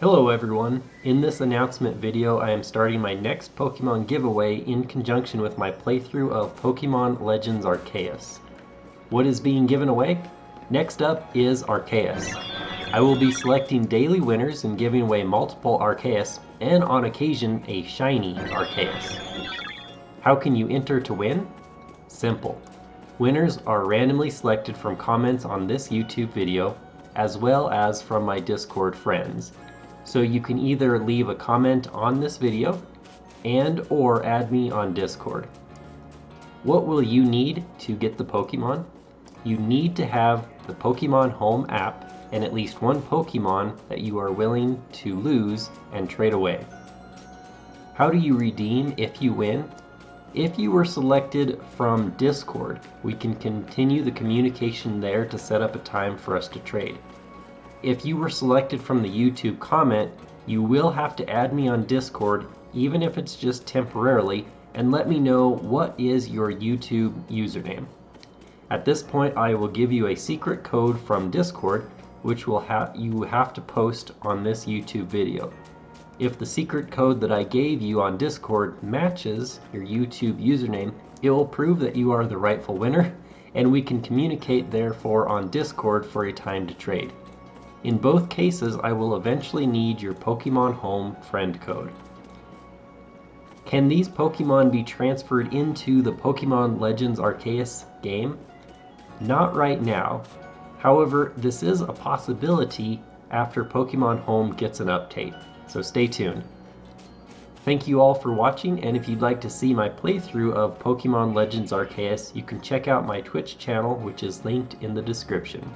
Hello everyone! In this announcement video I am starting my next Pokemon giveaway in conjunction with my playthrough of Pokemon Legends Arceus. What is being given away? Next up is Arceus. I will be selecting daily winners and giving away multiple Arceus and on occasion a shiny Arceus. How can you enter to win? Simple. Winners are randomly selected from comments on this YouTube video as well as from my Discord friends. So you can either leave a comment on this video and or add me on Discord. What will you need to get the Pokemon? You need to have the Pokemon Home app and at least one Pokemon that you are willing to lose and trade away. How do you redeem if you win? If you were selected from Discord, we can continue the communication there to set up a time for us to trade if you were selected from the YouTube comment, you will have to add me on Discord, even if it's just temporarily, and let me know what is your YouTube username. At this point, I will give you a secret code from Discord, which will have you have to post on this YouTube video. If the secret code that I gave you on Discord matches your YouTube username, it will prove that you are the rightful winner, and we can communicate therefore on Discord for a time to trade. In both cases, I will eventually need your Pokemon Home friend code. Can these Pokemon be transferred into the Pokemon Legends Arceus game? Not right now. However, this is a possibility after Pokemon Home gets an update, so stay tuned. Thank you all for watching, and if you'd like to see my playthrough of Pokemon Legends Arceus, you can check out my Twitch channel, which is linked in the description.